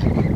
Thank you.